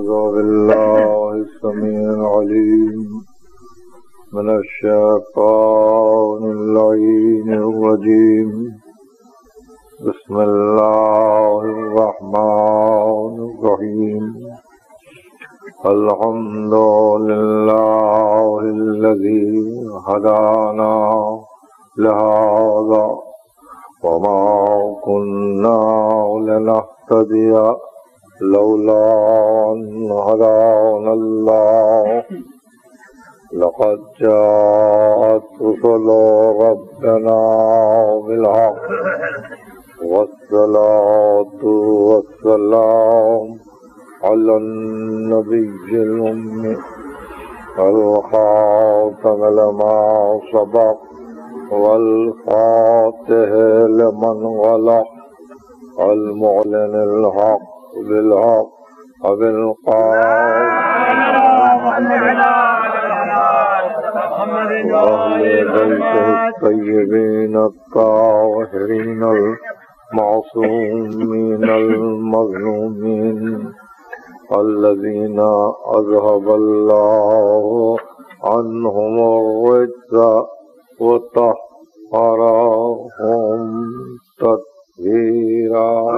أعوذ بالله السميع العليم من الشيطان اللعين الرجيم. بسم الله الرحمن الرحيم. الحمد لله الذي هدانا لهذا وما كنا لنهتدي لولا أن هدانا الله. لقد جاءت رسل ربنا بالحق والصلاة والسلام على النبي الأمي الخاتم لما سبق والفاتح لمن غلق المعلن الحق. بالحق بيته الطيبين الطاهرين المعصومين المظلومين الذين أذهب الله عنهم الرجس وطهرهم تطهيرا تصويرا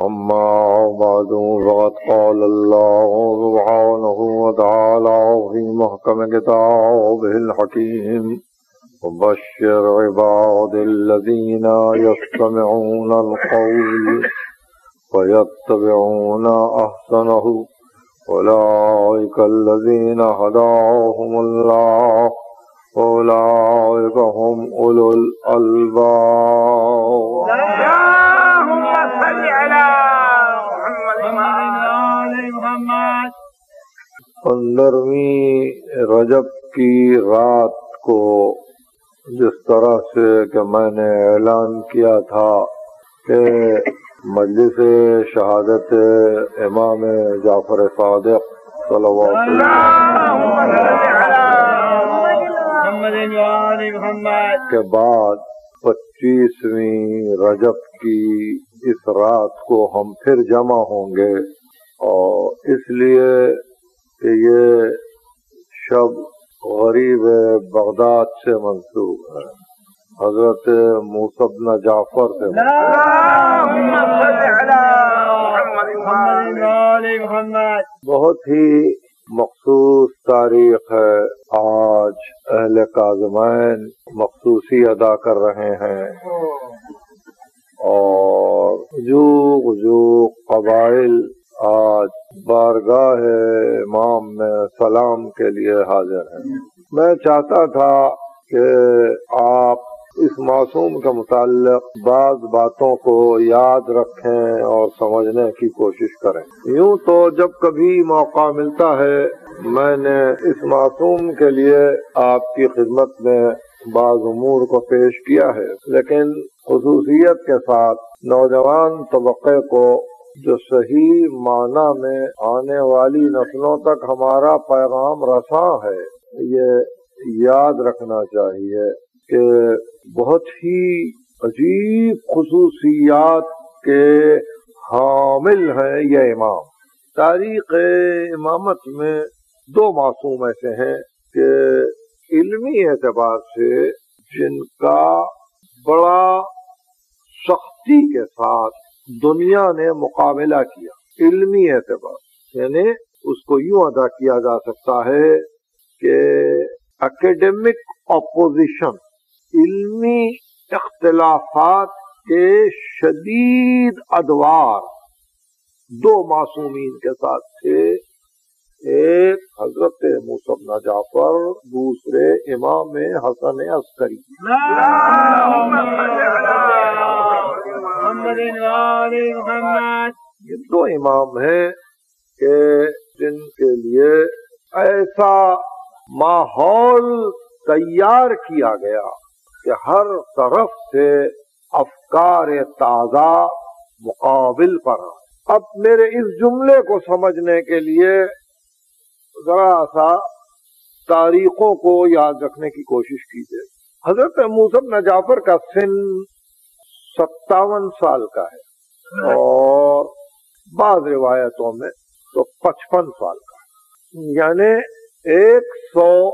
أما بعد فقد قال الله سبحانه وتعالى في محكم كتابه الحكيم. وبشر عباد الذين يستمعون القول ويتبعون أحسنه. أولئك الذين هداهم الله أولئك هم أولو الألباب. اللهم صل على محمد پندرہویں رجب کی رات کو جس طرح سے کہ میں نے اعلان کیا تھا کہ مجلس شہادت امام جعفر صادق صلوات کے بعد پچیسویں رجب کی اس رات کو ہم پھر جمع ہوں گے اور اس لیے کہ یہ شب غریب بغداد سے منسوب ہے۔ حضرت جعفر على محمد وآل محمد بہت ہی مخصوص تاریخ ہے۔ آج اہل کاظمین مخصوصی ادا کر رہے ہیں۔ اور جو جو قبائل آج بارگاہ امام میں سلام کے لیے حاضر ہیں۔ میں چاہتا تھا کہ آپ اس معصوم کے متعلق بعض باتوں کو یاد رکھیں اور سمجھنے کی کوشش کریں۔ یوں تو جب کبھی موقع ملتا ہے، میں نے اس معصوم کے لیے آپ کی خدمت میں بعض امور کو پیش کیا ہے۔ لیکن خصوصیت کے ساتھ نوجوان طبقے کو جو صحیح معنی میں آنے والی نسلوں تک ہمارا پیغام رساں ہے، یہ یاد رکھنا چاہیے۔ کہ بہت ہی عجیب خصوصیات کے حامل ہیں یہ امام۔ تاریخ امامت میں دو معصوم ایسے ہیں کہ علمی اعتبار سے جن کا بڑا سختی کے ساتھ دنیا نے مقابلہ کیا، علمی اعتبار۔ یعنی اس کو یوں ادا کیا جا سکتا ہے کہ اکیڈمک اپوزیشن علمی اختلافات کے شدید ادوار دو معصومین کے ساتھ تھے۔ ایک حضرت موسم جعفر، دوسرے امام حسن عسکری۔ یہ دو امام ہیں کہ جن کے لیے ایسا ماحول تیار کیا گیا۔ کہ ہر طرف سے افکار تازہ مقابل پر آئے۔ اب میرے اس جملے کو سمجھنے کے لیے ذرا سا تاریخوں کو یاد رکھنے کی کوشش کیجیے۔ حضرت موسم نجافر کا سن ستاون سال کا ہے اور بعض روایتوں میں تو پچپن سال کا ہے۔ یعنی ایک سو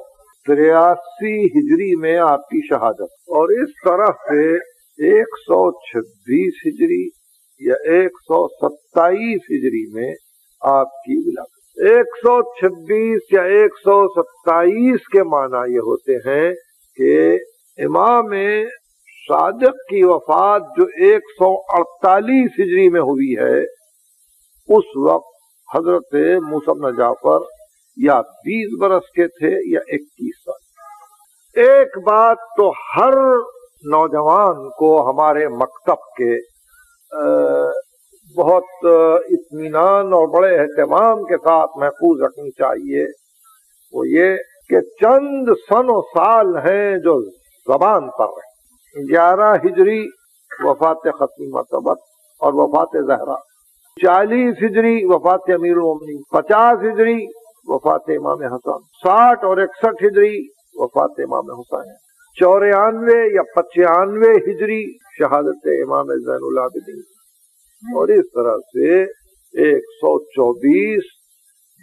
تریاسی ہجری میں آپ کی شہادت۔ اور اس طرح سے ایک سو چھبیس ہجری یا ایک سو ستائیس ہجری میں آپ کی ولادت۔ ایک سو چھبیس یا ایک سو ستائیس کے معنی یہ ہوتے ہیں کہ امام صادق کی وفات جو ایک سو اڑتالیس ہجری میں ہوئی ہے، اس وقت حضرت موسم جعفر یا بیس برس کے تھے یا اکیس۔ ایک بات تو ہر نوجوان کو ہمارے مکتب کے بہت اطمینان اور بڑے اہتمام کے ساتھ محفوظ رکھنی چاہیے۔ وہ یہ کہ چند سن و سال ہیں جو زبان پر رہے گیارہ ہجری وفات ختمی مرتبت اور وفات زہرا۔ چالیس ہجری وفات امیر المنی پچاس ہجری وفات امام حسن۔ ساٹھ اور اکسٹھ ہجری وفات امام حسین چورانوے یا پچانوے ہجری شہادت امام زین العابدین۔ اور اس طرح سے ایک سو چوبیس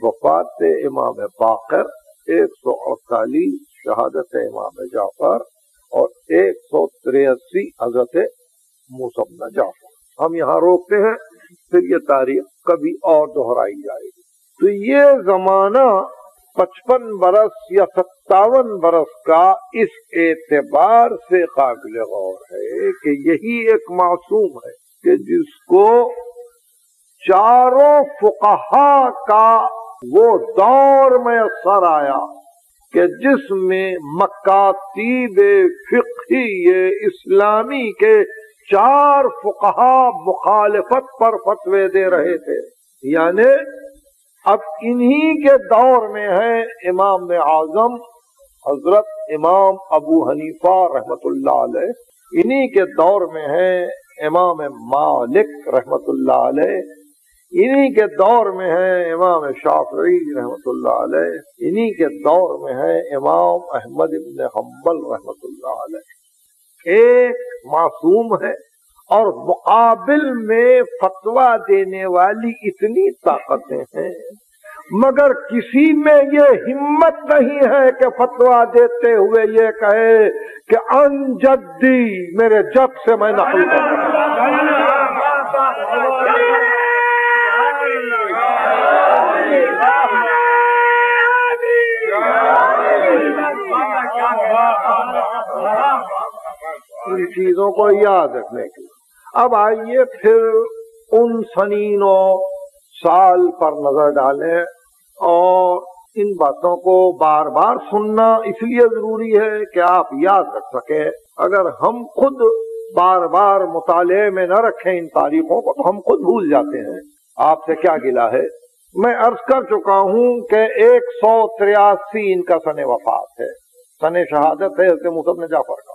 وفات امام باقر، ایک سو اڑتالیس شہادت امام جعفر اور ایک سو تریاسی حضرت موسم جعفر۔ ہم یہاں روکتے ہیں، پھر یہ تاریخ کبھی اور دہرائی جائے گی۔ تو یہ زمانہ پچپن برس یا ستاون برس کا اس اعتبار سے قابل غور ہے کہ یہی ایک معصوم ہے کہ جس کو چاروں فقہا کا وہ دور میں اثر آیا کہ جس میں مکاتیب فقہی اسلامی کے چار فقہا مخالفت پر فتوے دے رہے تھے یعنی اب انہی کے دور میں ہے امام اعظم حضرت امام ابو حنیفہ رحمت اللہ علیہ۔ انہی کے دور میں ہے امام مالک رحمت اللہ علیہ۔ انہی کے دور میں ہے امام شافعی رحمت اللہ علیہ۔ انہی کے دور میں ہے امام احمد ابن حنبل رحمت اللہ علیہ۔ ایک معصوم ہے۔ اور مقابل میں فتوا دینے والی اتنی طاقتیں ہیں، مگر کسی میں یہ ہمت نہیں ہے کہ فتوا دیتے ہوئے یہ کہے کہ ان جدی میرے جب سے میں نقل ان چیزوں کو یاد رکھنے کے لیے۔ اب آئیے پھر ان سنینوں سال پر نظر ڈالیں اور ان باتوں کو بار بار سننا اس لیے ضروری ہے کہ آپ یاد رکھ سکیں، اگر ہم خود بار بار مطالعے میں نہ رکھیں ان تاریخوں کو تو ہم خود بھول جاتے ہیں۔ آپ سے کیا گلا ہے؟ میں عرض کر چکا ہوں کہ ایک سو تریاسی ان کا سن وفات ہے۔ سن شہادت ہے اسے مسلم جعفر کا۔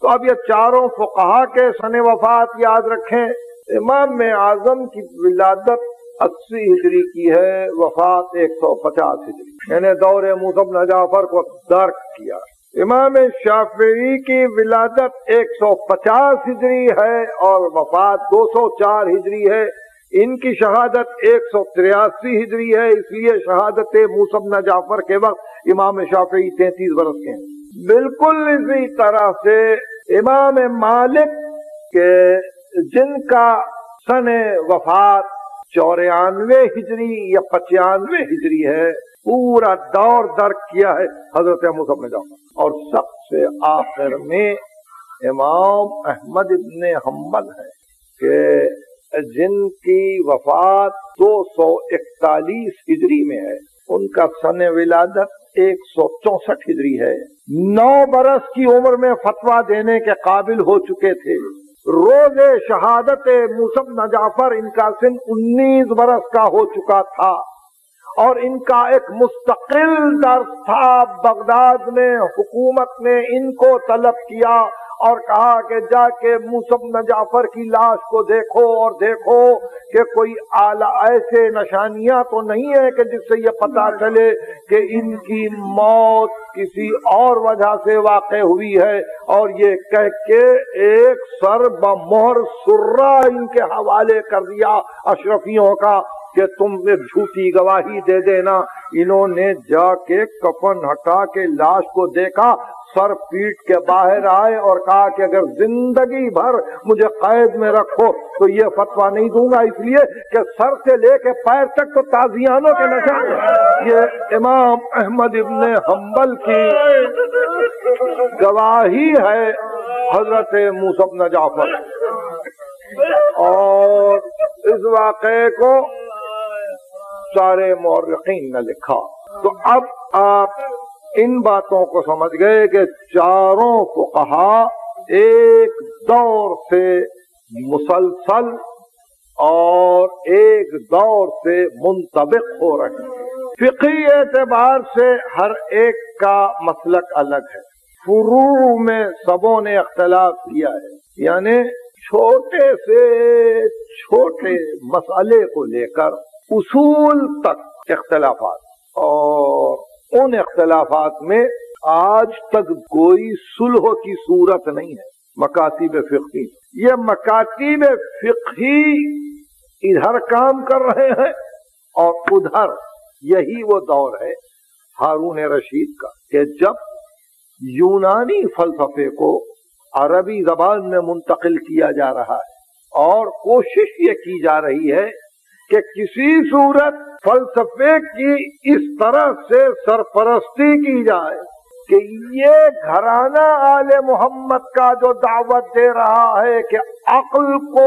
تو اب یہ چاروں فقہا کے سن وفات یاد رکھیں۔ امام میں اعظم کی ولادت اسی ہجری کی ہے، وفات ایک سو پچاس ہجری۔ یعنی دور موسم نجافر کو درک کیا۔ امام شافعی کی ولادت ایک سو پچاس ہجری ہے اور وفات دو سو چار ہجری ہے۔ ان کی شہادت ایک سو تریاسی ہجری ہے، اس لیے شہادت موسم نجافر کے وقت امام شافعی تینتیس برس کے ہیں۔ بالکل اسی طرح سے امام مالک کے جن کا سن وفات چورانوے ہجری یا پچانوے ہجری ہے، پورا دور درک کیا ہے حضرت میں جاؤ اور سب سے آخر میں امام احمد ابن حنبل ہے کہ جن کی وفات دو سو اکتالیس ہجری میں ہے۔ ان کا سن ولادت ایک سو چونسٹھ ہجری ہے۔ نو برس کی عمر میں فتوا دینے کے قابل ہو چکے تھے۔ روز شہادت موسم نجافر ان کا سن انیس برس کا ہو چکا تھا۔ اور ان کا ایک مستقل درس تھا۔ بغداد میں حکومت نے ان کو طلب کیا۔ اور کہا کہ جا کے موسم نجافر کی لاش کو دیکھو اور دیکھو کہ کوئی اعلی ایسے نشانیاں تو نہیں ہے کہ جس سے یہ پتا چلے کہ ان کی موت کسی اور وجہ سے واقع ہوئی ہے اور یہ کہہ کے ایک سر بمہر سرا ان کے حوالے کر دیا اشرفیوں کا کہ تم ایک جھوٹی گواہی دے دینا۔ انہوں نے جا کے کفن ہٹا کے لاش کو دیکھا سر پیٹ کے باہر آئے اور کہا کہ اگر زندگی بھر مجھے قید میں رکھو تو یہ فتوا نہیں دوں گا، اس لیے کہ سر سے لے کے پیر تک تو تازیانوں کے نشان یہ امام احمد ابن حنبل کی گواہی ہے حضرت موسف نجافر اور اس واقعے کو سارے مورخین نے لکھا۔ تو اب آپ ان باتوں کو سمجھ گئے کہ چاروں فقہا ایک دور سے مسلسل اور ایک دور سے منطبق ہو رہے ہیں۔ فقی اعتبار سے ہر ایک کا مسلک الگ ہے۔ فروع میں سبوں نے اختلاف کیا ہے۔ یعنی چھوٹے سے چھوٹے مسئلے کو لے کر اصول تک اختلافات اور ان اختلافات میں آج تک کوئی سلح کی صورت نہیں ہے۔ مکاتب فقی یہ مکاتب فقی ادھر کام کر رہے ہیں اور ادھر یہی وہ دور ہے ہارون رشید کا کہ جب یونانی فلسفے کو عربی زبان میں منتقل کیا جا رہا ہے اور کوشش یہ کی جا رہی ہے کہ کسی صورت فلسفے کی اس طرح سے سرپرستی کی جائے کہ یہ گھرانہ آل محمد کا جو دعوت دے رہا ہے کہ عقل کو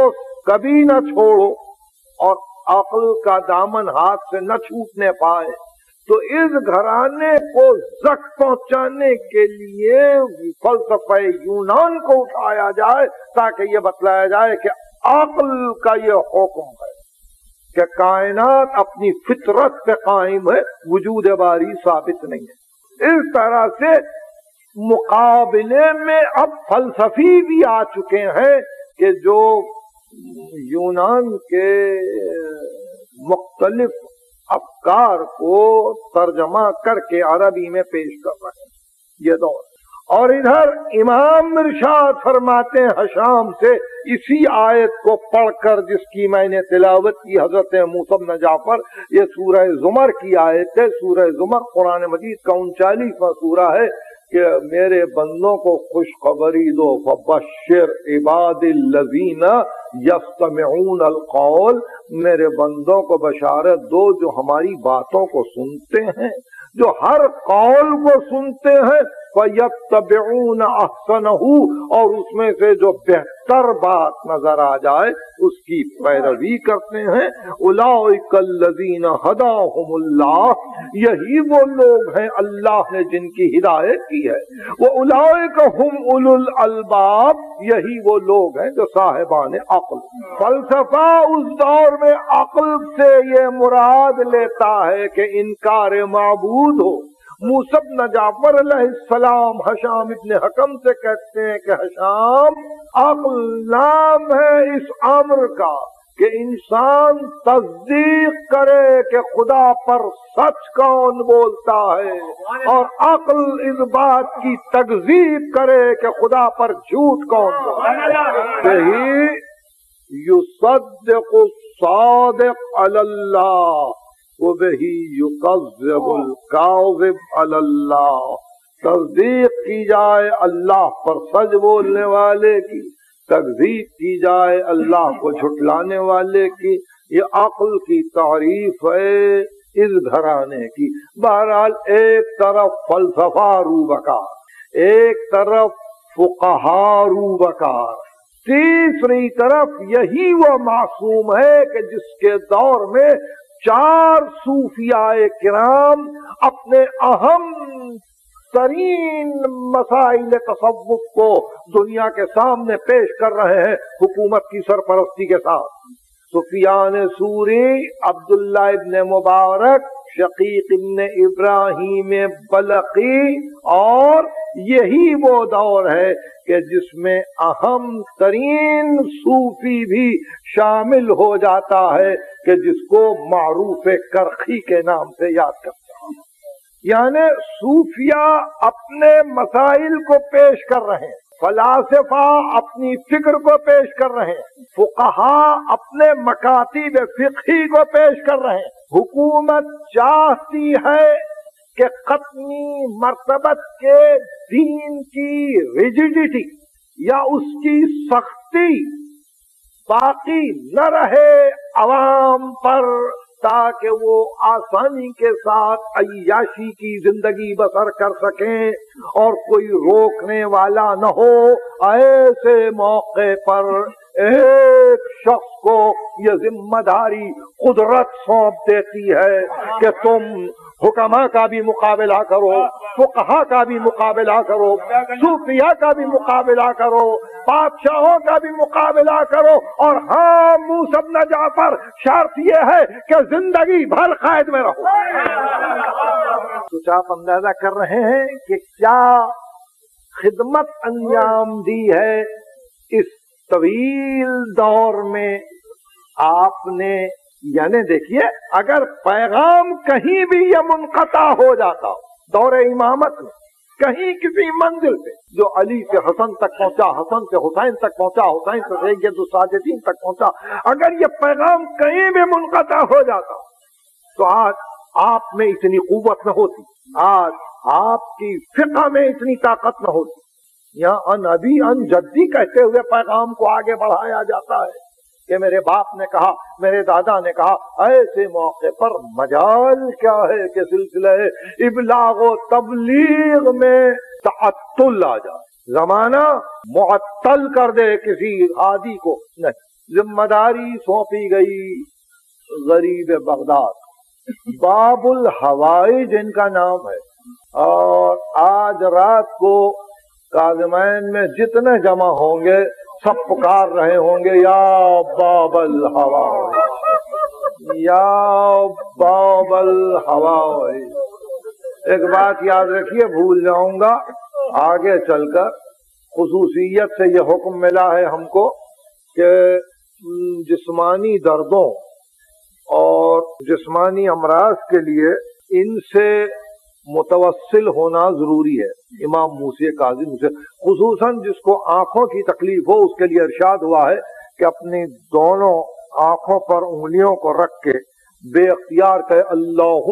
کبھی نہ چھوڑو اور عقل کا دامن ہاتھ سے نہ چھوٹنے پائے، تو اس گھرانے کو زخ پہنچانے کے لیے فلسفہ یونان کو اٹھایا جائے تاکہ یہ بتلایا جائے کہ عقل کا یہ حکم ہے۔ کہ کائنات اپنی فطرت پہ قائم ہے، وجود باری ثابت نہیں ہے۔ اس طرح سے مقابلے میں اب فلسفی بھی آ چکے ہیں کہ جو یونان کے مختلف افکار کو ترجمہ کر کے عربی میں پیش کر رہے ہیں۔ یہ دور۔ اور ادھر امام مرشاد فرماتے ہیں حشام سے، اسی آیت کو پڑھ کر جس کی میں نے تلاوت کی حضرت موسم نجافر یہ سورہ زمر کی آیت ہے۔ سورہ زمر قرآن مجید کا انچالیسواں سورہ ہے کہ میرے بندوں کو خوشخبری دو۔ فبشر عباد الذین یستمعون القول۔ میرے بندوں کو بشارت دو جو ہماری باتوں کو سنتے ہیں، جو ہر قول کو سنتے ہیں فَيَتَّبِعُونَ أَحْسَنَهُ، اور اس میں سے جو بہتر بات نظر آ جائے، اس کی پیروی کرتے ہیں۔ أُولَئِكَ الَّذِينَ هَدَاهُمُ اللَّهِ یہی وہ لوگ ہیں اللہ نے جن کی ہدایت کی ہے۔ وَأُولَئِكَ هُمْ أُولُو الْأَلْبَابِ یہی وہ لوگ ہیں جو صاحبان عقل۔ فلسفہ اس دور میں عقل سے یہ مراد لیتا ہے کہ انکار معبود ہو۔ موسب نجافر علیہ السلام حشام ابن حکم سے کہتے ہیں کہ حشام، عقل نام ہے اس امر کا کہ انسان تصدیق کرے کہ خدا پر سچ کون بولتا ہے اور عقل اس بات کی تکزیب کرے کہ خدا پر جھوٹ کون بولتا یہی یصدق الصادق علی اللہ۔ وہی یقذب القاذب علی اللہ تصدیق کی جائے اللہ پر سج بولنے والے کی۔ تقزیق کی جائے اللہ کو جھٹلانے والے کی۔ یہ عقل کی تعریف ہے اس گھرانے کی۔ بہرحال ایک طرف فلسفہ رو بکار ایک طرف فقہا رو بکار تیسری طرف یہی وہ معصوم ہے کہ جس کے دور میں چار صوفیاء کرام اپنے اہم ترین مسائل تصوف کو دنیا کے سامنے پیش کر رہے ہیں حکومت کی سرپرستی کے ساتھ۔ سفیان سوری، عبداللہ ابن مبارک، شقیق ابن ابراہیم بلقی اور یہی وہ دور ہے کہ جس میں اہم ترین صوفی بھی شامل ہو جاتا ہے۔ کہ جس کو معروف کرخی کے نام سے یاد کرتا ہے یعنی صوفیہ اپنے مسائل کو پیش کر رہے ہیں، فلاسفہ اپنی فکر کو پیش کر رہے ہیں، فقہا اپنے مکاتب فقہی کو پیش کر رہے ہیں۔ حکومت چاہتی ہے کہ قطنی مرتبت کے دین کی ریجیڈیٹی یا اس کی سختی باقی نہ رہے۔ عوام پر تاکہ وہ آسانی کے ساتھ عیاشی کی زندگی بسر کر سکیں اور کوئی روکنے والا نہ ہو، ایسے موقع پر ایک شخص کو یہ ذمہ داری قدرت سونپ دیتی ہے کہ تم حکمہ کا بھی مقابلہ کرو فقہا کا بھی مقابلہ کرو صوفیہ کا بھی مقابلہ کرو، بادشاہوں کا بھی مقابلہ کرو اور ہاں موسم نہ پر شرط یہ ہے کہ زندگی بھر قائد میں رہو۔ کچھ آپ اندازہ کر رہے ہیں کہ کیا خدمت انجام دی ہے؟ اس طویل دور میں آپ نے یعنی دیکھیے، اگر پیغام کہیں بھی یہ منقطع ہو جاتا، دور امامت میں، کہیں کسی منزل پہ، جو علی سے حسن تک پہنچا، حسن سے حسین تک پہنچا، حسین سے سید الساجدین تک پہنچا، اگر یہ پیغام کہیں بھی منقطع ہو جاتا، تو آج آپ میں اتنی قوت نہ ہوتی، آج آپ کی فقہ میں اتنی طاقت نہ ہوتی۔ یا ان ابھی ان جدی کہتے ہوئے پیغام کو آگے بڑھایا جاتا ہے۔ کہ میرے باپ نے کہا، میرے دادا نے کہا، ایسے موقع پر مجال کیا ہے کہ سلسلہ ابلاغ و تبلیغ میں تعطل آ جائے۔ زمانہ معطل کر دے کسی عادی کو۔ نہیں، ذمہ داری سونپی گئی غریب بغداد۔ باب الحوائی جن کا نام ہے۔ اور آج رات کو کاظمین میں جتنے جمع ہوں گے سب پکار رہے ہوں گے، یا بابل ہوا یا بابل ہوا ایک بات یاد رکھیے، بھول جاؤں گا، آگے چل کر خصوصیت سے یہ حکم ملا ہے ہم کو کہ جسمانی دردوں اور جسمانی امراض کے لیے ان سے متوسل ہونا ضروری ہے۔ امام موسی کاظم سے خصوصاً جس کو آنکھوں کی تکلیف ہو، اس کے لیے ارشاد ہوا ہے کہ اپنی دونوں آنکھوں پر انگلیوں کو رکھ کے بے اختیار کہ اللہ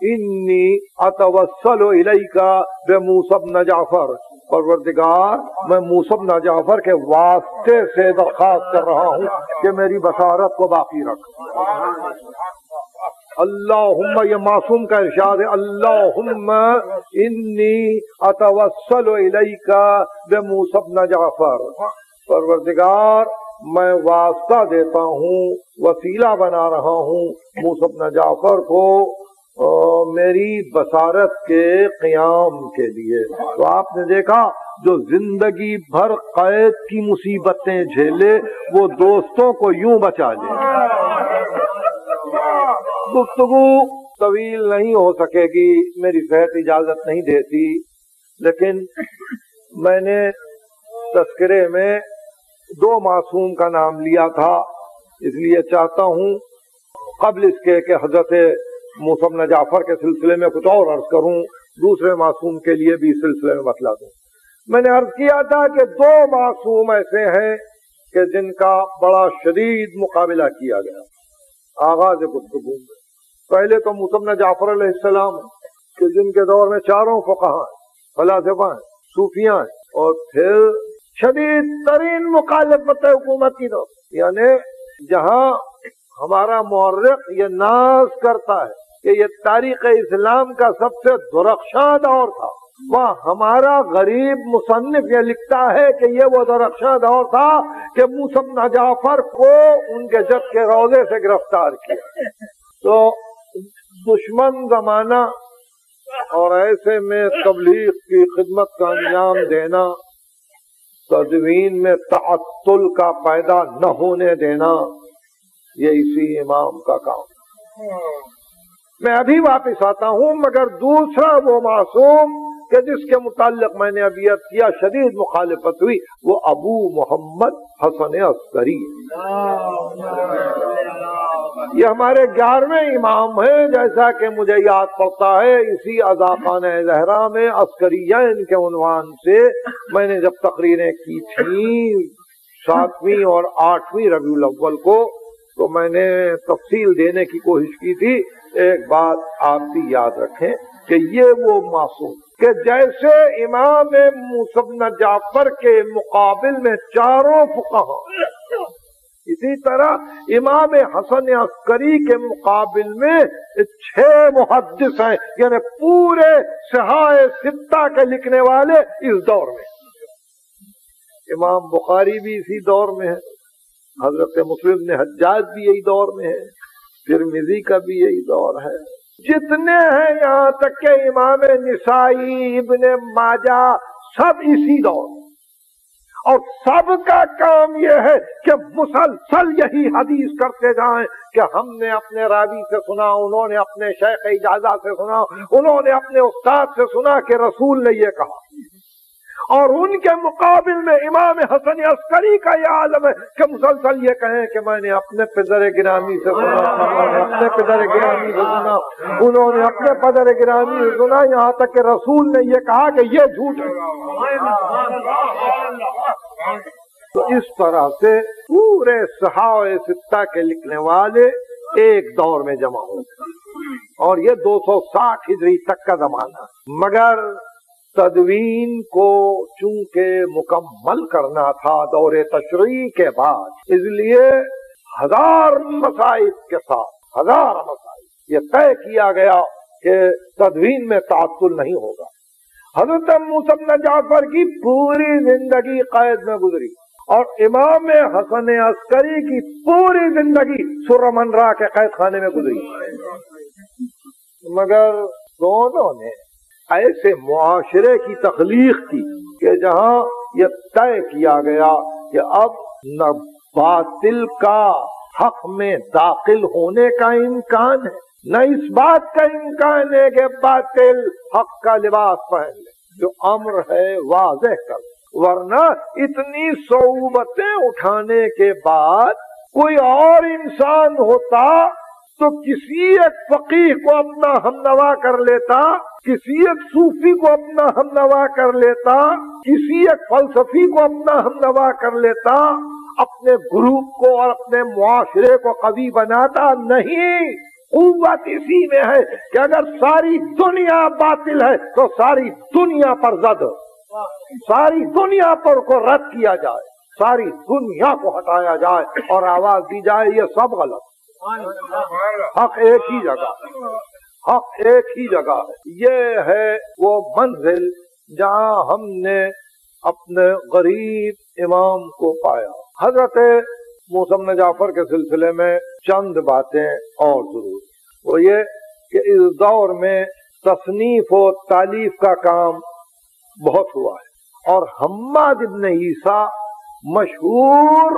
انی اتوسل الیکا بے موسب نجافر پروردگار، میں موسب نجافر کے واسطے سے درخواست کر رہا ہوں کہ میری بصارت کو باقی رکھ۔ اللہ یہ معصوم کا ارشاد ہے اللہ انی اتوسل الیکا بموسب نجافر پروردگار، میں واسطہ دیتا ہوں، وسیلہ بنا رہا ہوں موسب نجافر کو میری بصارت کے قیام کے لیے۔ تو آپ نے دیکھا، جو زندگی بھر قید کی مصیبتیں جھیلے، وہ دوستوں کو یوں بچا لے۔ گفتگو طویل نہیں ہو سکے گی، میری صحت اجازت نہیں دیتی۔ لیکن میں نے تذکرے میں دو معصوم کا نام لیا تھا، اس لیے چاہتا ہوں قبل اس کے کہ حضرت موسم جعفر کے سلسلے میں کچھ اور عرض کروں، دوسرے معصوم کے لیے بھی اس سلسلے میں بتلا دوں۔ میں نے عرض کیا تھا کہ دو معصوم ایسے ہیں کہ جن کا بڑا شدید مقابلہ کیا گیا۔ آغاز گفتگو میں۔ پہلے تو مسمن جعفر علیہ السلام کہ جن کے دور میں چاروں فقہ ہیں، فلاسفہ ہیں، صوفیاں ہیں، اور پھر شدید ترین مخالفت حکومت کی دور یعنی جہاں ہمارا مورخ یہ ناز کرتا ہے کہ یہ تاریخ اسلام کا سب سے درخشاں دور تھا، وہاں ہمارا غریب مصنف یہ لکھتا ہے کہ یہ وہ درخشاں دور تھا کہ موسم جعفر کو ان کے جب کے روزے سے گرفتار کیا۔ تو دشمن زمانہ اور ایسے میں تبلیغ کی خدمت کا انجام دینا، تدوین میں تعطل کا پیدا نہ ہونے دینا، یہ اسی امام کا کام۔ میں ابھی واپس آتا ہوں مگر دوسرا وہ معصوم کہ جس کے متعلق میں نے ابھی کیا، شدید مخالفت ہوئی، وہ ابو محمد حسن عسکری یہ ہمارے گیارہویں امام ہیں، جیسا کہ مجھے یاد پڑتا ہے، اسی اضافان زہرا میں عسکرین کے عنوان سے میں نے جب تقریریں کی تھیں، ساتویں اور آٹھویں ربیع الاول کو، تو میں نے تفصیل دینے کی کوشش کی تھی۔ ایک بات آپ بھی یاد رکھیں کہ یہ وہ معصوم کہ جیسے امام موسم جعفر کے مقابل میں چاروں فقہ اسی طرح امام حسن عسکری کے مقابل میں چھ محدث ہیں یعنی پورے سہائے ستہ کے لکھنے والے اس دور میں امام بخاری بھی اسی دور میں ہے حضرت مسلم نے حجاج بھی یہی دور میں ہے ترمیزی کا بھی یہی دور ہے۔ جتنے ہیں یہاں تک کہ امام نسائی ابن ماجہ سب اسی دور اور سب کا کام یہ ہے کہ مسلسل یہی حدیث کرتے جائیں کہ ہم نے اپنے راوی سے سنا، انہوں نے اپنے شیخ اجازہ سے سنا، انہوں نے اپنے استاد سے سنا کہ رسول نے یہ کہا۔ اور ان کے مقابل میں امام حسن عسکری کا یہ عالم ہے کہ مسلسل یہ کہیں کہ میں نے اپنے پدر گرامی سے سنا، اپنے پدر گرامی سے سنا۔ انہوں نے اپنے پدر گرامی سے سنا، یہاں تک کہ رسول نے یہ کہا کہ یہ جھوٹ ہے۔ تو اس طرح سے پورے صحاو ستہ کے لکھنے والے ایک دور میں جمع ہو اور یہ دو سو ساٹھ ہجری تک کا زمانہ۔ مگر تدوین کو چونکہ مکمل کرنا تھا دور تشریح کے بعد، اس لیے ہزار مسائل کے ساتھ، ہزار مسائل یہ طے کیا گیا کہ تدوین میں تعطل نہیں ہوگا۔ حضرت موسم جعفر کی پوری زندگی قید میں گزری اور امام حسن عسکری کی پوری زندگی سرمن را کے قید خانے میں گزری۔ مگر دونوں نے ایسے معاشرے کی تخلیق کی کہ جہاں یہ طے کیا گیا کہ اب نہ باطل کا حق میں داخل ہونے کا امکان ہے، نہ اس بات کا امکان ہے کہ باطل حق کا لباس پہن لے۔ جو امر ہے واضح کر۔ ورنہ اتنی صعوبتیں اٹھانے کے بعد کوئی اور انسان ہوتا تو کسی ایک فقیر کو اپنا ہم نوا کر لیتا، کسی ایک صوفی کو اپنا ہم نوا کر لیتا، کسی ایک فلسفی کو اپنا ہم نوا کر لیتا، اپنے گروپ کو اور اپنے معاشرے کو قوی بناتا نہیں۔ قوت اسی میں ہے کہ اگر ساری دنیا باطل ہے تو ساری دنیا پر زد۔ ساری دنیا پر کو رد کیا جائے۔ ساری دنیا کو ہٹایا جائے اور آواز دی جائے، یہ سب غلط۔ حق ایک ہی جگہ، حق ایک ہی جگہ۔ ہے یہ ہے وہ منزل جہاں ہم نے اپنے غریب امام کو پایا۔ حضرت موسم جعفر کے سلسلے میں چند باتیں اور ضرور۔ وہ یہ کہ اس دور میں تصنیف و تعلیف کا کام بہت ہوا ہے۔ اور حماد ابن عیسیٰ مشہور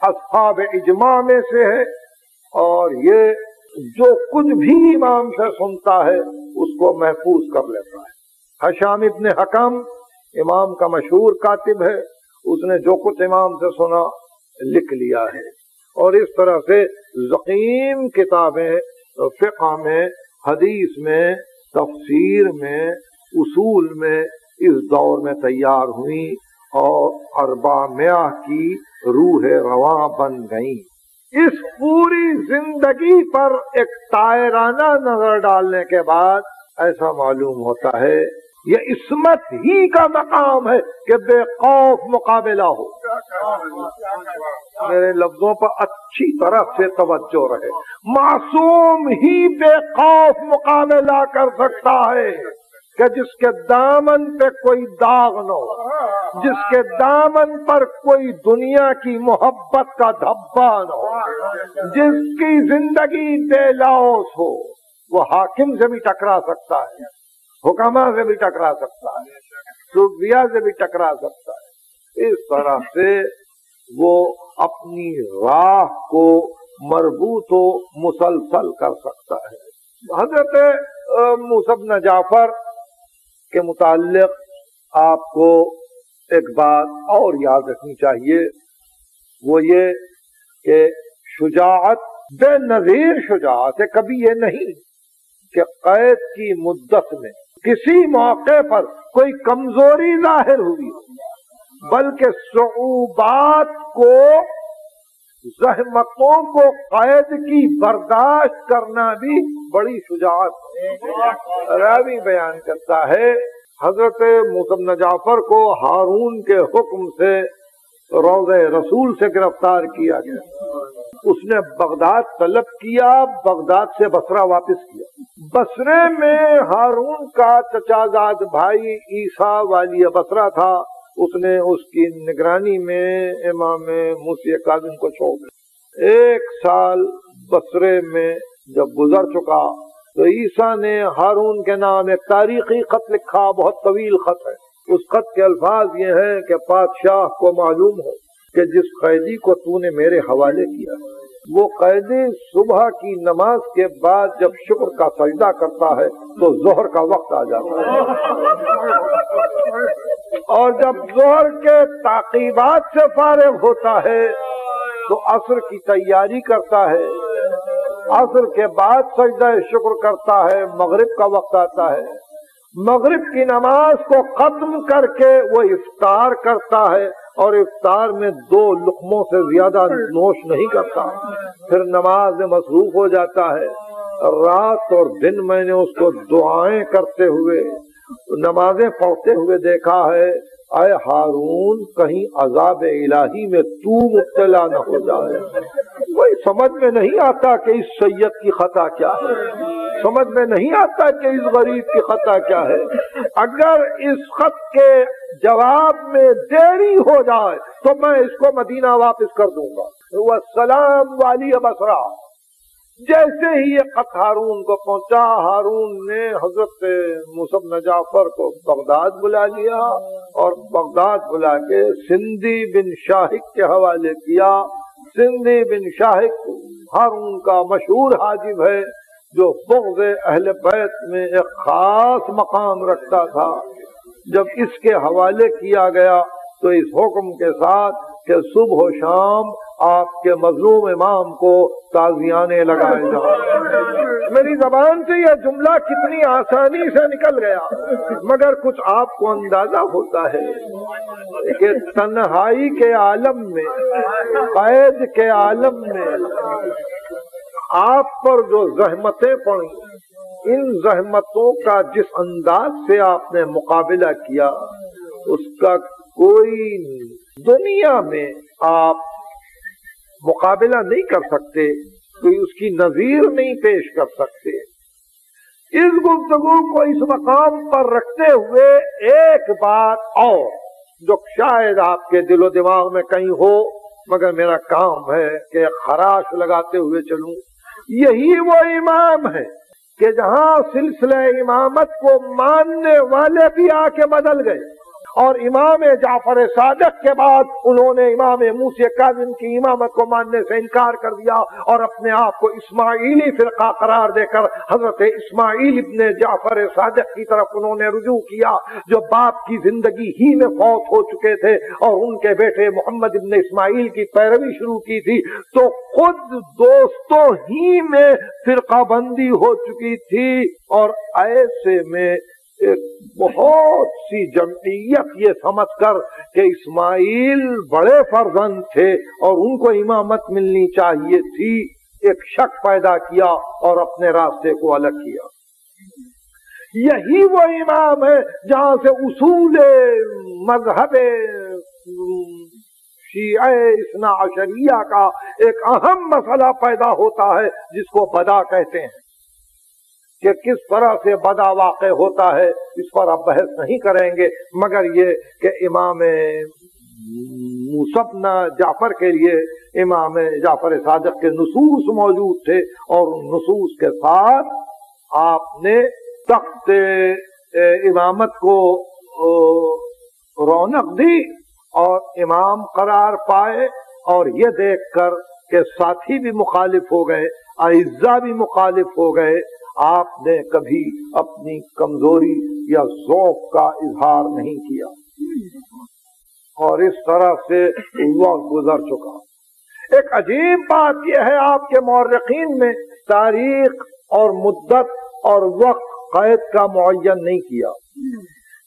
اصحاب اجماع میں سے ہے۔ اور یہ جو کچھ بھی امام سے سنتا ہے، اس کو محفوظ کر لیتا ہے۔ حشام ابن حکم امام کا مشہور کاتب ہے، اس نے جو کچھ امام سے سنا لکھ لیا ہے۔ اور اس طرح سے ذقیم کتابیں فقہ میں، حدیث میں، تفسیر میں، اصول میں اس دور میں تیار ہوئی اور اربا میاہ کی روح رواں بن گئیں۔ اس پوری زندگی پر ایک تائرانہ نظر ڈالنے کے بعد ایسا معلوم ہوتا ہے، یہ عصمت ہی کا مقام ہے کہ بے خوف مقابلہ ہو۔ میرے لفظوں پر اچھی طرح سے توجہ رہے۔ معصوم ہی بے خوف مقابلہ کر سکتا ہے۔ کہ جس کے دامن پہ کوئی داغ نہ ہو، جس کے دامن پر کوئی دنیا کی محبت کا دھبا نہ ہو، جس کی زندگی بے لاؤس ہو، وہ حاکم سے بھی ٹکرا سکتا ہے حکمہ سے بھی ٹکرا سکتا ہے صوفیہ سے بھی ٹکرا سکتا ہے۔ اس طرح سے وہ اپنی راہ کو مربوط و مسلسل کر سکتا ہے۔ حضرت مصب جعفر کے متعلق آپ کو ایک بات اور یاد رکھنی چاہیے، وہ یہ کہ شجاعت بے نظیر شجاعت ہے، کبھی یہ نہیں کہ قید کی مدت میں کسی موقع پر کوئی کمزوری ظاہر ہوئی بلکہ صعوبات کو، زحمتوں کو قید کی برداشت کرنا بھی بڑی شجاعت راوی بیان کرتا ہے۔ حضرت موسم جعفر کو ہارون کے حکم سے روز رسول سے گرفتار کیا گیا۔ اس نے بغداد طلب کیا، بغداد سے بسرا واپس کیا۔ بسرے میں ہارون کا چچازاد بھائی عیسیٰ والی بسرا تھا۔ اس نے اس کی نگرانی میں امام موسی کاظم کو چھوڑ دیا۔ ایک سال بسرے میں جب گزر چکا تو عیسیٰ نے ہارون کے نام ایک تاریخی خط لکھا، بہت طویل خط ہے۔ اس خط کے الفاظ یہ ہیں کہ بادشاہ کو معلوم ہو کہ جس قیدی کو تو نے میرے حوالے کیا۔ وہ قیدی صبح کی نماز کے بعد جب شکر کا سجدہ کرتا ہے تو زہر کا وقت آ جاتا ہے۔ اور جب زہر کے تعقیبات سے فارغ ہوتا ہے تو عصر کی تیاری کرتا ہے۔ عصر کے بعد سجدہ شکر کرتا ہے، مغرب کا وقت آتا ہے۔ مغرب کی نماز کو ختم کر کے وہ افطار کرتا ہے اور افطار میں دو لقموں سے زیادہ نوش نہیں کرتا۔ پھر نماز میں مصروف ہو جاتا ہے۔ رات اور دن میں نے اس کو دعائیں کرتے ہوئے نمازیں پڑھتے ہوئے دیکھا ہے، اے ہارون، کہیں عذاب الہی میں تو مبتلا نہ ہو جائے۔ کوئی سمجھ میں نہیں آتا کہ اس سید کی خطا کیا ہے۔ سمجھ میں نہیں آتا کہ اس غریب کی خطا کیا ہے۔ اگر اس خط کے جواب میں دیری ہو جائے تو میں اس کو مدینہ واپس کر دوں گا۔ وہ سلام والی بسرا جیسے ہی یہ خط ہارون کو پہنچا، ہارون نے حضرت مصب نجافر کو بغداد بلا لیا اور بغداد بلا کے سندھی بن شاہق کے حوالے کیا۔ سندھی بن شاہق ہارون کا مشہور حاجب ہے، جو بغض اہل بیت میں ایک خاص مقام رکھتا تھا۔ جب اس کے حوالے کیا گیا تو اس حکم کے ساتھ کہ صبح و شام آپ کے مظلوم امام کو تازیانے لگائے جائیں میری زبان سے یہ جملہ کتنی آسانی سے نکل گیا، مگر کچھ آپ کو اندازہ ہوتا ہے کہ تنہائی کے عالم میں قید کے عالم میں آپ پر جو زحمتیں پڑی ان زحمتوں کا جس انداز سے آپ نے مقابلہ کیا، اس کا کوئی دنیا میں آپ مقابلہ نہیں کر سکتے، کوئی اس کی نظیر نہیں پیش کر سکتے۔ اس گفتگو کو اس مقام پر رکھتے ہوئے ایک بات اور جو شاید آپ کے دل و دماغ میں کہیں ہو، مگر میرا کام ہے کہ خراش لگاتے ہوئے چلوں۔ یہی وہ امام ہے کہ جہاں سلسلہ امامت کو ماننے والے بھی آ کے بدل گئے۔ اور امام جعفر صادق کے بعد انہوں نے امام موسی کاظم کی امامت کو ماننے سے انکار کر دیا اور اپنے آپ کو اسماعیلی فرقہ قرار دے کر حضرت اسماعیل ابن جعفر صادق کی طرف انہوں نے رجوع کیا، جو باپ کی زندگی ہی میں فوت ہو چکے تھے اور ان کے بیٹے محمد ابن اسماعیل کی پیروی شروع کی تھی، تو خود دوستوں ہی میں فرقہ بندی ہو چکی تھی اور ایسے میں ایک بہت سی جمعیت یہ سمجھ کر کہ اسماعیل بڑے فرزند تھے اور ان کو امامت ملنی چاہیے تھی، ایک شک پیدا کیا اور اپنے راستے کو الگ کیا۔ یہی وہ امام ہے جہاں سے اصول مذہب شیعہ اسنا عشریہ کا ایک اہم مسئلہ پیدا ہوتا ہے، جس کو بدا کہتے ہیں۔ کہ کس طرح سے بدا واقع ہوتا ہے، اس پر آپ بحث نہیں کریں گے۔ مگر یہ کہ امام مصبنا جعفر کے لیے امام جعفر صادق کے نصوص موجود تھے اور ان نصوص کے ساتھ آپ نے تخت امامت کو رونق دی اور امام قرار پائے اور یہ دیکھ کر کہ ساتھی بھی مخالف ہو گئے اعزا بھی مخالف ہو گئے۔ آپ نے کبھی اپنی کمزوری یا ذوق کا اظہار نہیں کیا۔ اور اس طرح سے وقت گزر چکا۔ ایک عجیب بات یہ ہے آپ کے مورخین میں تاریخ اور مدت اور وقت قید کا معین نہیں کیا۔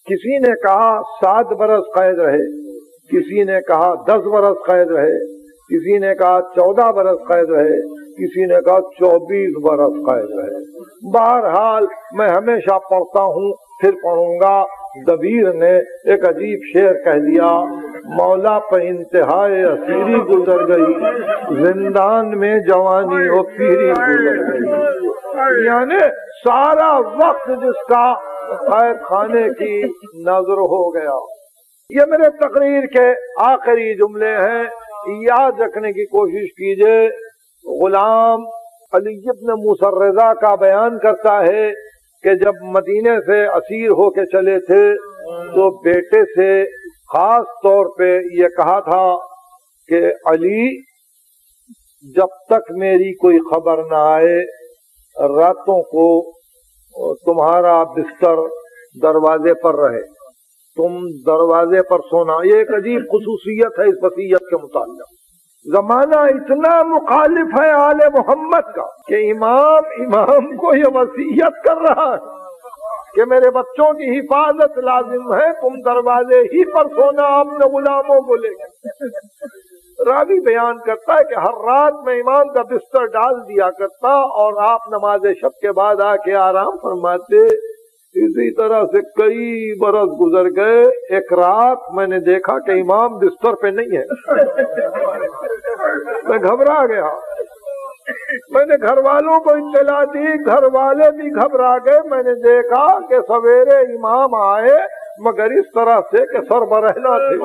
کسی نے کہا سات برس قید رہے، کسی نے کہا دس برس قید رہے، کسی نے کہا چودہ برس قید رہے کسی نے کہا چوبیس برس قید رہے بہرحال میں ہمیشہ پڑھتا ہوں، پھر پڑھوں گا۔ دبیر نے ایک عجیب شعر کہہ دیا، مولا پہ انتہائی اسیری گزر گئی، زندان میں جوانی و پیری گزر گئی۔ یعنی سارا وقت جس کا قید خانے کی نظر ہو گیا۔ یہ میرے تقریر کے آخری جملے ہیں۔ یاد رکھنے کی کوشش کیجیے۔ غلام علی ابن مسرزا کا بیان کرتا ہے کہ جب مدینے سے اسیر ہو کے چلے تھے تو بیٹے سے خاص طور پہ یہ کہا تھا کہ علی، جب تک میری کوئی خبر نہ آئے، راتوں کو تمہارا بستر دروازے پر رہے۔ تم دروازے پر سونا۔ یہ ایک عجیب خصوصیت ہے اس وسیعت کے متعلق۔ زمانہ اتنا مخالف ہے آل محمد کا کہ امام امام کو یہ وسیعت کر رہا ہے کہ میرے بچوں کی حفاظت لازم ہے، تم دروازے ہی پر سونا اپنے غلاموں کو لے گئے۔ راوی بیان کرتا ہے کہ ہر رات میں امام کا بستر ڈال دیا کرتا اور آپ نماز شب کے بعد آ کے آرام فرماتے۔ اسی طرح سے کئی برس گزر گئے، ایک رات میں نے دیکھا کہ امام بستر پہ نہیں ہے۔ میں گھبرا گیا۔ میں نے گھر والوں کو اطلاع دی، گھر والے بھی گھبرا گئے۔ میں نے دیکھا کہ سویرے امام آئے، مگر اس طرح سے کہ سر برہنا تھے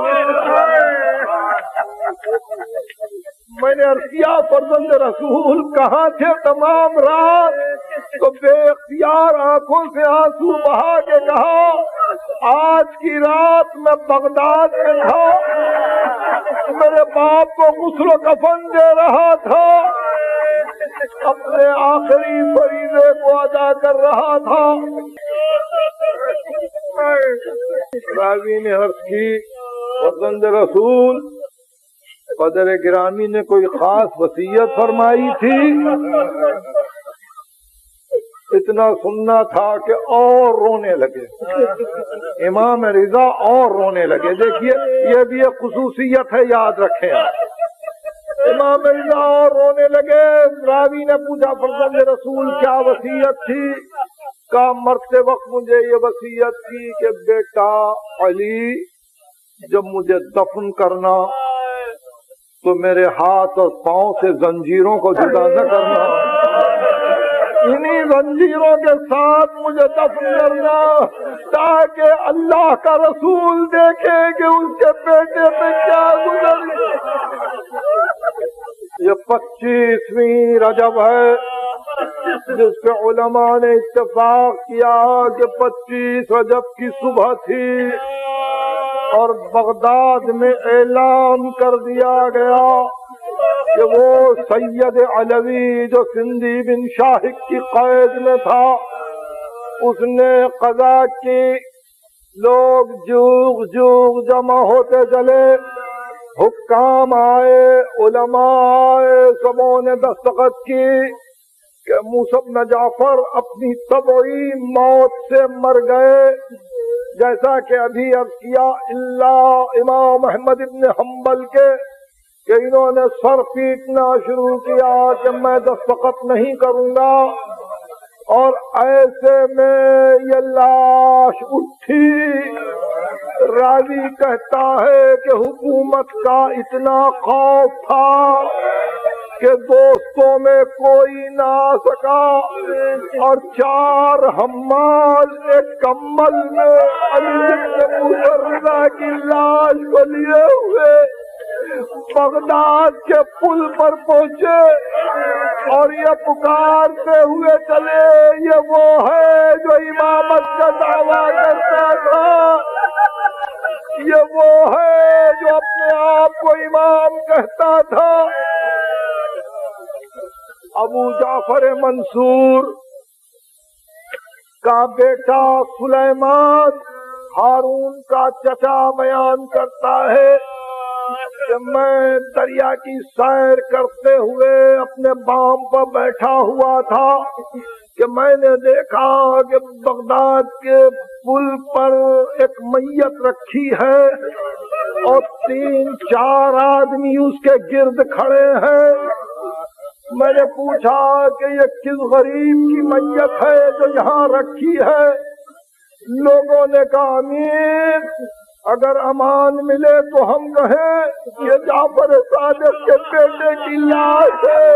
میں نے کیا، فرزند رسول کہاں تھے؟ تمام رات تو بے اختیار آنکھوں سے آنسو بہا کے کہا، آج کی رات میں بغداد میں تھا، میرے باپ کو غسل و کفن دے رہا تھا، اپنے آخری فریضے کو ادا کر رہا تھا. راوی نے عرض کی فرزند رسول قدر گرامی نے کوئی خاص وسیعت فرمائی تھی۔ اتنا سننا تھا کہ اور رونے لگے۔ امام رضا اور رونے لگے۔ دیکھیے، یہ بھی ایک خصوصیت ہے، یاد رکھیں امام رضا اور رونے لگے۔ راوی نے پوچھا، فرزند رسول، کیا وسیعت تھی؟ کا مرتے وقت مجھے یہ وسیعت تھی کہ بیٹا علی، جب مجھے دفن کرنا، تو میرے ہاتھ اور پاؤں سے زنجیروں کو جدا نہ کرنا۔ انہی زنجیروں کے ساتھ مجھے دفن کرنا، تاکہ اللہ کا رسول دیکھے کہ اس کے بیٹے پہ کیا گزر۔ یہ پچیسویں رجب ہے، جس پہ علماء نے اتفاق کیا کہ پچیس رجب کی صبح تھی، اور بغداد میں اعلان کر دیا گیا۔ کہ وہ سید علوی جو سندھی بن شاہد کی قید میں تھا، اس نے قضا کی لوگ جوگ جوگ جمع ہوتے چلے، حکام آئے، علماء آئے، سبوں نے دستخط کی کہ موسم نجافر اپنی طبعی موت سے مر گئے، جیسا کہ ابھی اب کیا، اللہ امام محمد ابن حنبل کے کہ انہوں نے سر پیٹنا شروع کیا کہ میں دستخط نہیں کروں گا اور ایسے میں یہ لاش اٹھی۔ راوی کہتا ہے کہ حکومت کا اتنا خوف تھا کہ دوستوں میں کوئی نہ آ سکا اور چار حمال ایک کمل میں کی لاش کو لیے ہوئے۔ بغداد کے پل پر پہنچے اور یہ پکارتے ہوئے چلے، یہ وہ ہے جو امامت کا دعویٰ کرتا تھا۔ یہ وہ ہے جو اپنے آپ کو امام کہتا تھا۔ ابو جعفر منصور کا بیٹا سلیمان ہارون کا چچا بیان کرتا ہے۔ کہ میں دریا کی سیر کرتے ہوئے اپنے بام پر بیٹھا ہوا تھا کہ میں نے دیکھا کہ بغداد کے پل پر ایک میت رکھی ہے اور تین چار آدمی اس کے گرد کھڑے ہیں۔ میں نے پوچھا کہ یہ کس غریب کی میت ہے جو یہاں رکھی ہے؟ لوگوں نے کہا، امیر اگر امان ملے تو ہم کہیں یہ جعفر صادق کے بیٹے کی لاش ہے۔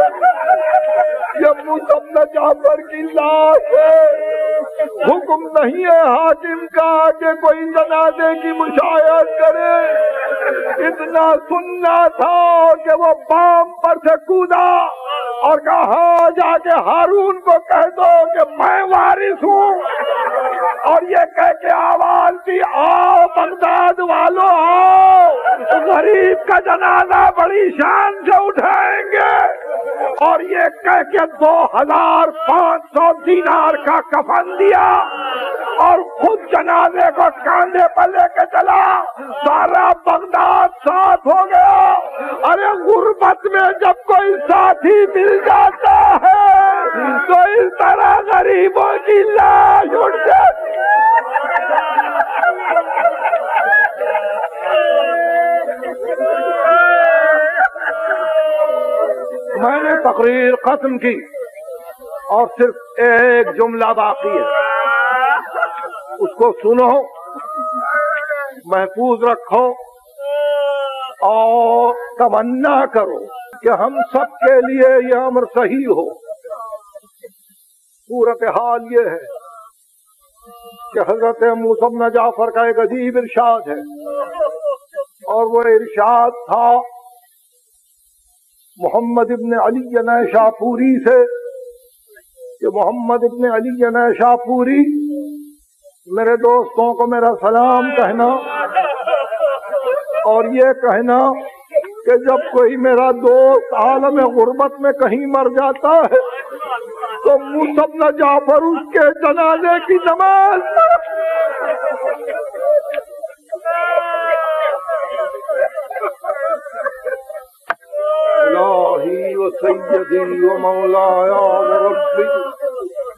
یہ مسمن جعفر کی لاش ہے۔ حکم نہیں ہے حاکم کا کہ کوئی جنازے کی مشاہد کرے۔ اتنا سننا تھا کہ وہ بام پر سے کودا اور کہا جا کے ہارون کو کہہ دو کہ میں وارث ہوں۔ اور یہ کہہ کے آواز دی، آؤ بغداد والو، آؤ۔ غریب کا جنازہ بڑی شان سے اٹھائیں گے۔ اور یہ کہہ کے دو ہزار پانچ سو دینار کا کفن دیا۔ اور خود جنازے کو کاندھے پر لے کے چلا۔ سارا بغداد ساتھ ہو گیا۔ ارے غربت میں جب کوئی ساتھی مل جاتا ہے، تو اس طرح غریبوں کی لاش اٹھ جاتی میں نے تقریر ختم کی اور صرف ایک جملہ باقی ہے۔ اس کو سنو، محفوظ رکھو اور تمنا کرو کہ ہم سب کے لیے یہ امر صحیح ہو۔ صورت حال یہ ہے کہ حضرت موسم جعفر کا ایک عجیب ارشاد ہے۔ اور وہ ارشاد تھا محمد ابن علی شاہ پوری سے، کہ محمد ابن علی شاہ پوری میرے دوستوں کو میرا سلام کہنا۔ اور یہ کہنا کہ جب کوئی میرا دوست عالم غربت میں کہیں مر جاتا ہے تو موسم نہ جعفر اس کے جنازے کی نماز الہی و سیدی و مولایا و ربی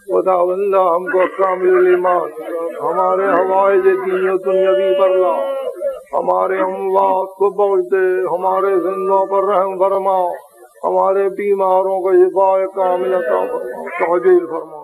خدا اللہ ہم کو کامل ایمان ہمارے ہوائے دین و دنیاوی برلا ہمارے اموات کو بخش دے ہمارے زندوں پر رحم فرما ہمارے بیماروں کو حفاظ کامل عطا فرما تعجیل فرما